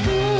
sing.